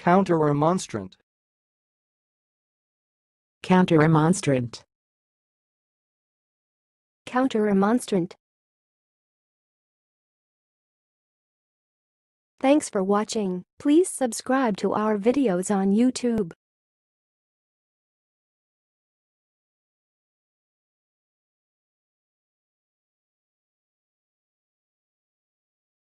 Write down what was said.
Counter-remonstrant. counter-remonstrant, Counter-remonstrant. Thanks for watching. Please subscribe to our videos on YouTube.